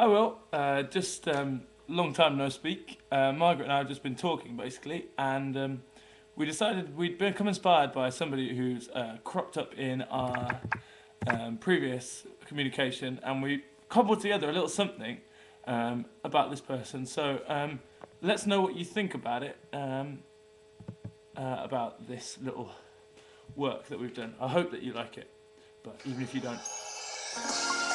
Hi, Will. Uh, just um, long time no speak. Uh, Margaret and I have just been talking basically, and um, we decided we'd become inspired by somebody who's uh, cropped up in our um, previous communication, and we cobbled together a little something um, about this person. So um, let's know what you think about it, um, uh, about this little work that we've done. I hope that you like it, but even if you don't.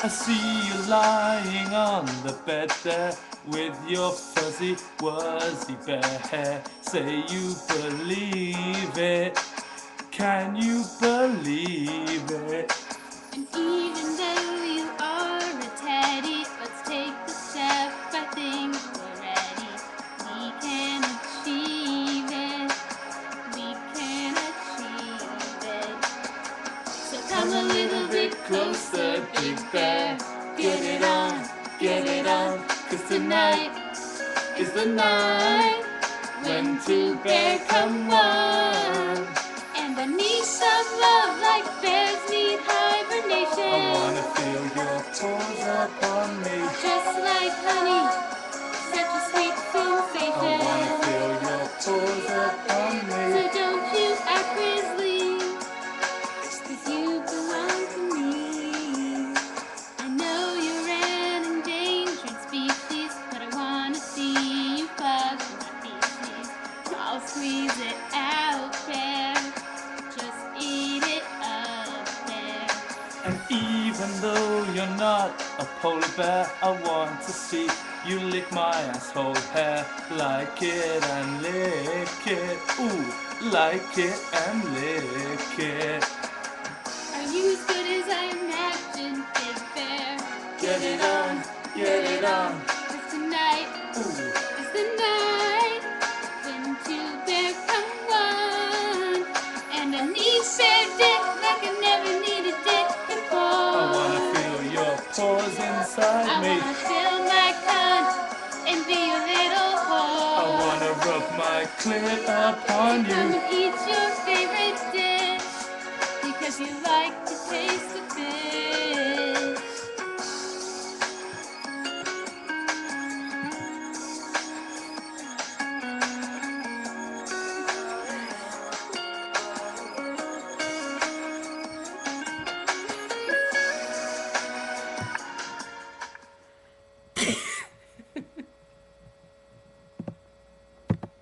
I see you lying on the bed there with your fuzzy, wuzzy bear hair. Say you believe it. Can you believe it? And even though you are a teddy, let's take the step. I think we're ready. We can achieve it. We can achieve it. So come a little Big Bear. Get it on, get it on. Cause tonight is the night when two bears come one. Squeeze it out there, just eat it up there. And even though you're not a polar bear, I want to see you lick my asshole hair. Like it and lick it. Ooh, like it and lick it. Are you as good as I imagined, Big Bear? Get it on, get it on. I dick like I never needed dick before. I wanna feel your paws inside I me. I wanna fill my cunt and be a little I wanna rub my clit upon you. Come and eat your favorite dish because you like the taste.